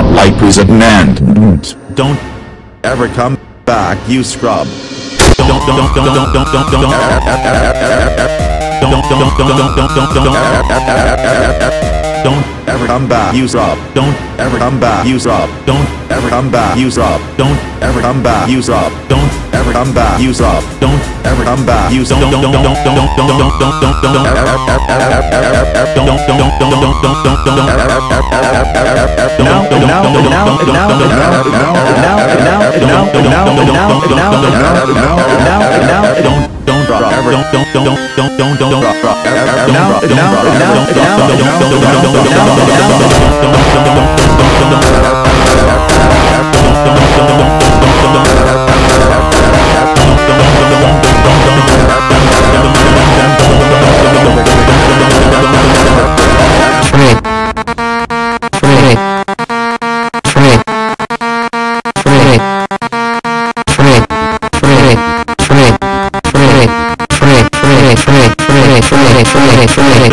not like resentment. Don't Ever come back, you scrub. don't don't don't don't don't don't don't don't don't don't don't don't don't don't don't Ever come back, you scrub. don't Ever come back, you scrub. don't Ever come back, you scrub. don't Ever come back, you scrub. don't Ever come back, you scrub. don't Ever come back, you don't don't don't don't don't don't don't don't don't don't don't don't don't don't don't don't don't don't don't Friday, Friday, Friday, Friday.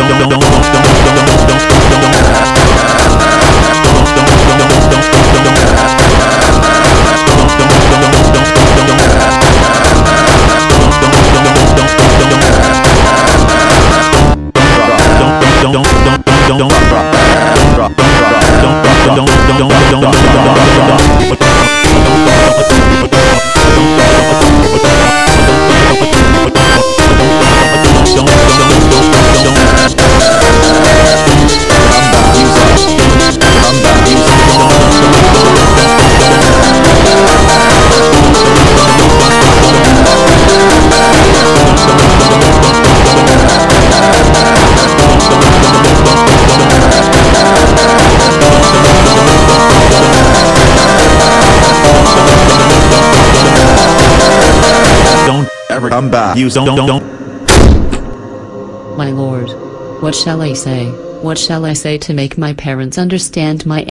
Don't, don't, don't, don't come back, you don't don't don't My lord. What shall I say? What shall I say to make my parents understand my